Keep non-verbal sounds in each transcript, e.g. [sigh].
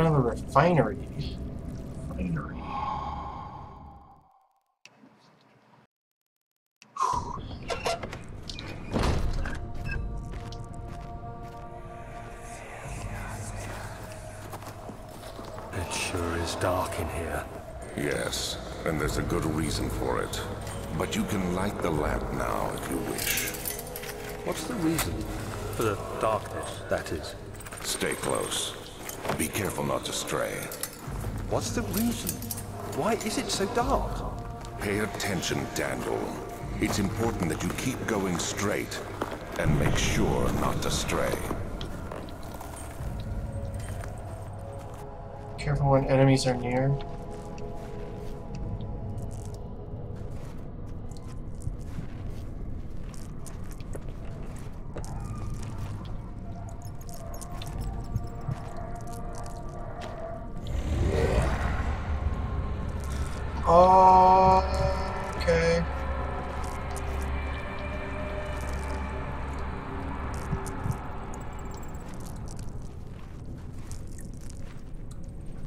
Straight out of a refinery. Refinery. It sure is dark in here. Yes, and there's a good reason for it. But you can light the lamp now if you wish. What's the reason? For the darkness, that is. Stay close. Be careful not to stray. What's the reason? Why is it so dark? Pay attention, Daniel. It's important that you keep going straight and make sure not to stray. Careful when enemies are near. Oh, okay.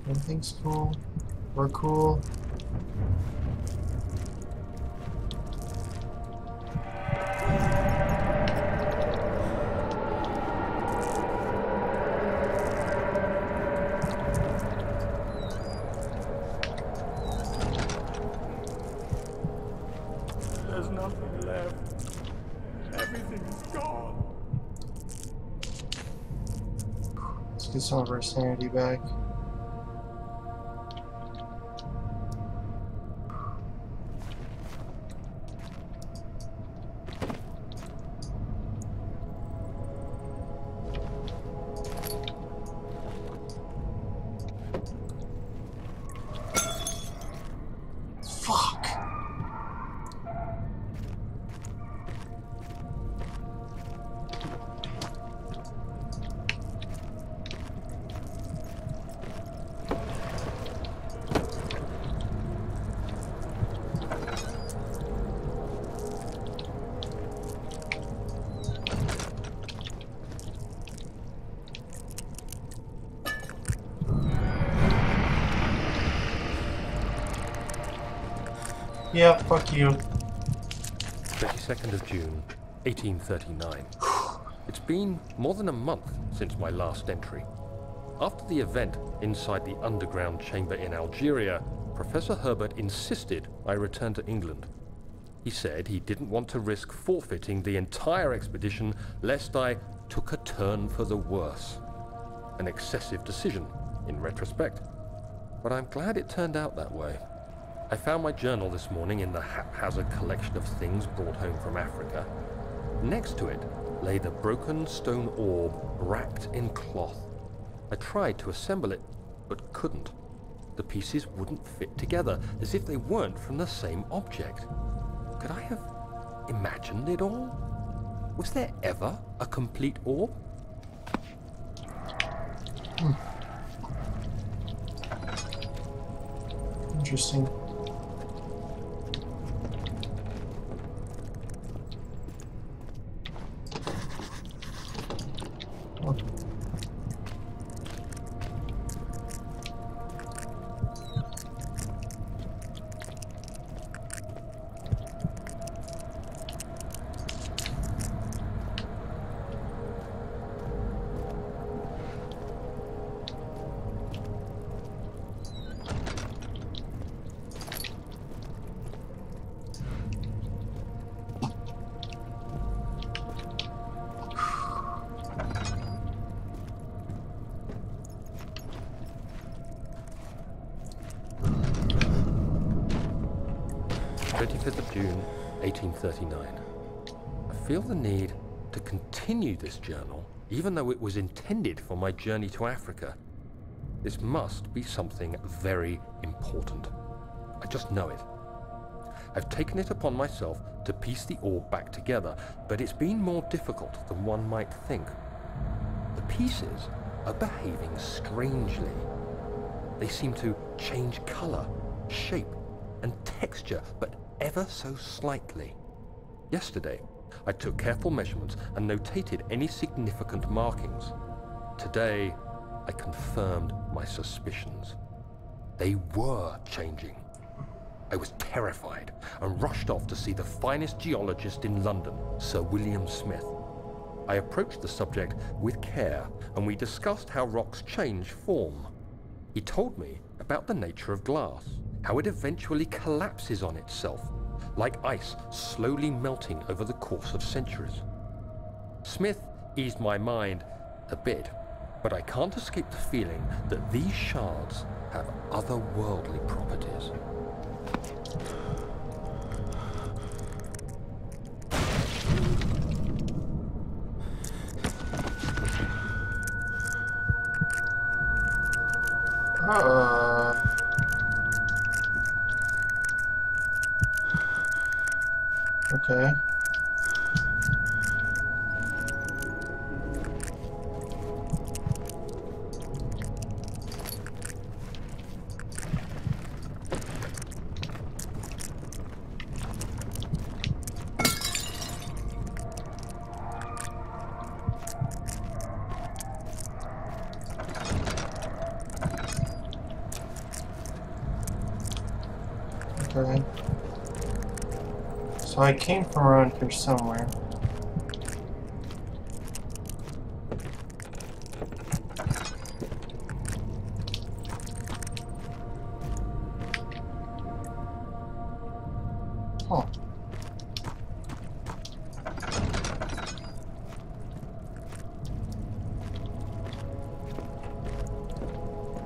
Everything's cool. We're cool. Get some of our sanity back. Yeah, fuck you. 22nd of June, 1839. It's been more than a month since my last entry. After the event inside the underground chamber in Algeria, Professor Herbert insisted I return to England. He said he didn't want to risk forfeiting the entire expedition lest I took a turn for the worse. An excessive decision, in retrospect. But I'm glad it turned out that way. I found my journal this morning in the haphazard collection of things brought home from Africa. Next to it lay the broken stone orb wrapped in cloth. I tried to assemble it, but couldn't. The pieces wouldn't fit together, as if they weren't from the same object. Could I have imagined it all? Was there ever a complete orb? Hmm. Interesting. 25th of June, 1839. I feel the need to continue this journal, even though it was intended for my journey to Africa. This must be something very important. I just know it. I've taken it upon myself to piece the orb back together, but it's been more difficult than one might think. The pieces are behaving strangely. They seem to change color, shape, and texture, but ever so slightly. Yesterday, I took careful measurements and notated any significant markings. Today, I confirmed my suspicions. They were changing. I was terrified and rushed off to see the finest geologist in London, Sir William Smith. I approached the subject with care and we discussed how rocks change form. He told me about the nature of glass, how it eventually collapses on itself, like ice slowly melting over the course of centuries. Smith eased my mind a bit, but I can't escape the feeling that these shards have otherworldly properties. Uh. Okay. Okay. So I came from around here somewhere.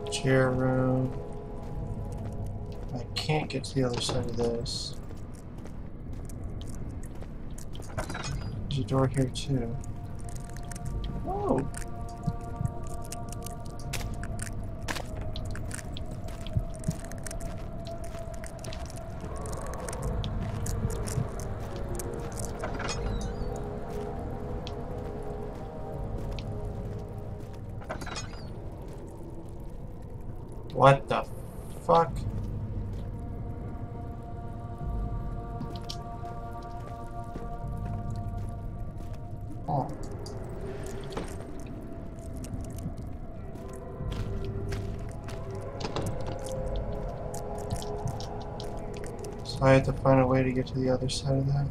Chair room. I can't get to the other side of this. There's a door here too. Oh! What the So I have to find a way to get to the other side of that.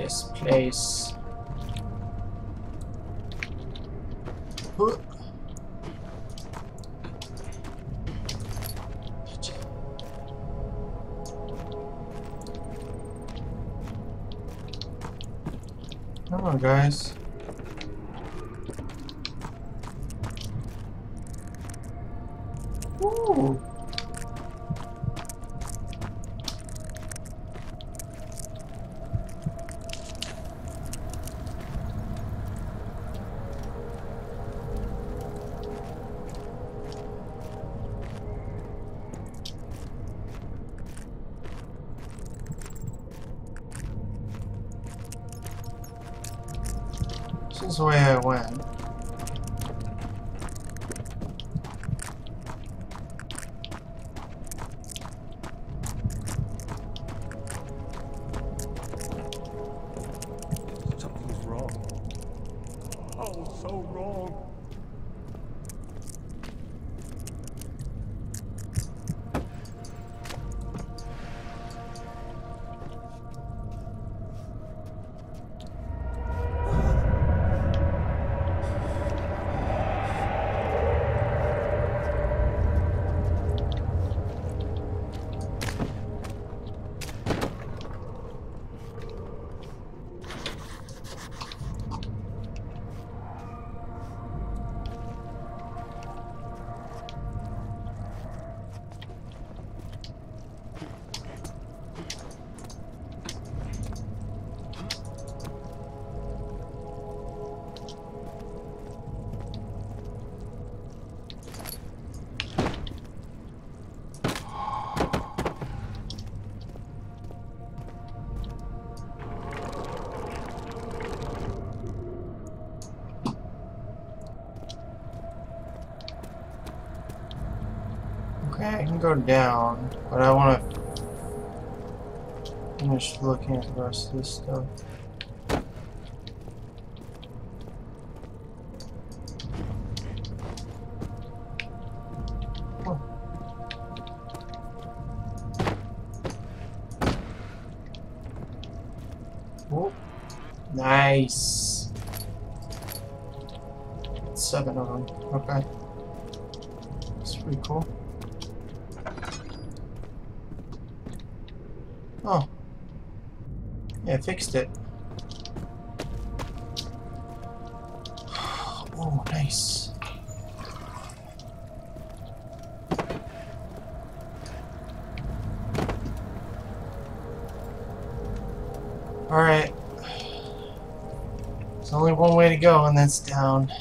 This place. Come on, guys. Ooh. This is go down, but I want to finish looking at the rest of this stuff. Oh, oh nice. Seven of them. Okay. That's pretty cool. Oh. Yeah, fixed it. [sighs] Oh, nice. Alright. There's only one way to go, and that's down.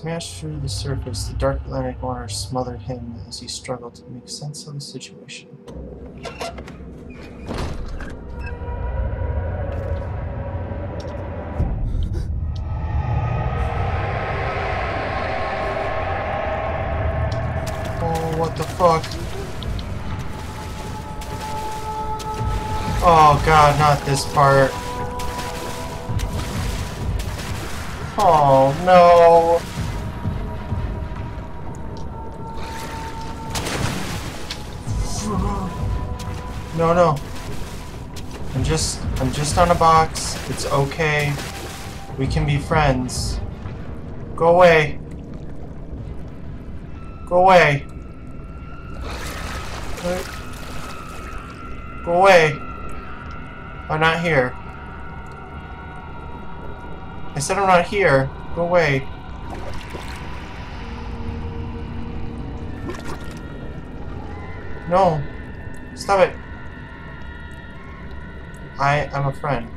Smashed through the surface, the dark Atlantic water smothered him as he struggled to make sense of the situation. [laughs] Oh, what the fuck? Oh god, not this part. Oh no. No, no. I'm just, I'm just on a box. It's okay. We can be friends. Go away. Go away. Go away. I'm not here. I said I'm not here. Go away. No. Stop it. I am a friend.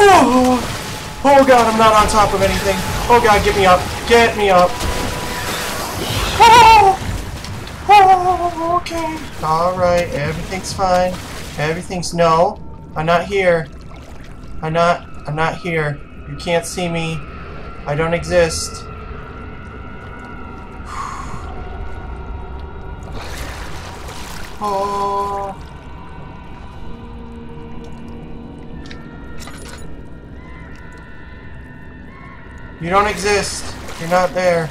Oh, oh god, I'm not on top of anything. Oh god, get me up. Get me up. Oh, oh okay. Alright, everything's fine. Everything's... No, I'm not here. I'm not... I'm not here. You can't see me. I don't exist. [sighs] Oh. You don't exist. You're not there.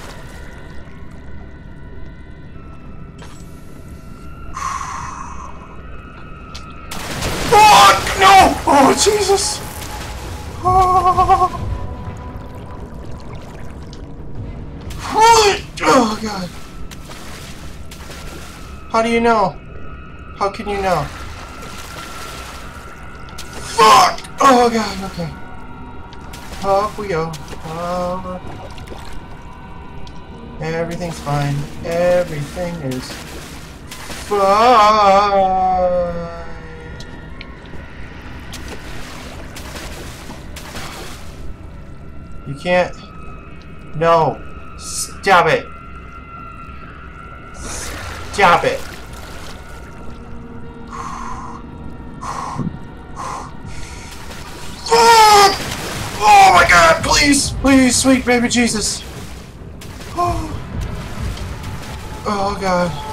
Oh, no! Oh, Jesus! Oh, oh God. How do you know? How can you know? Fuck! Oh god, okay. Up we go. Everything's fine. Everything is fine. You can't. No. Stop it. Stop it. Oh my god, please, please, sweet baby Jesus. Oh, [gasps] oh god.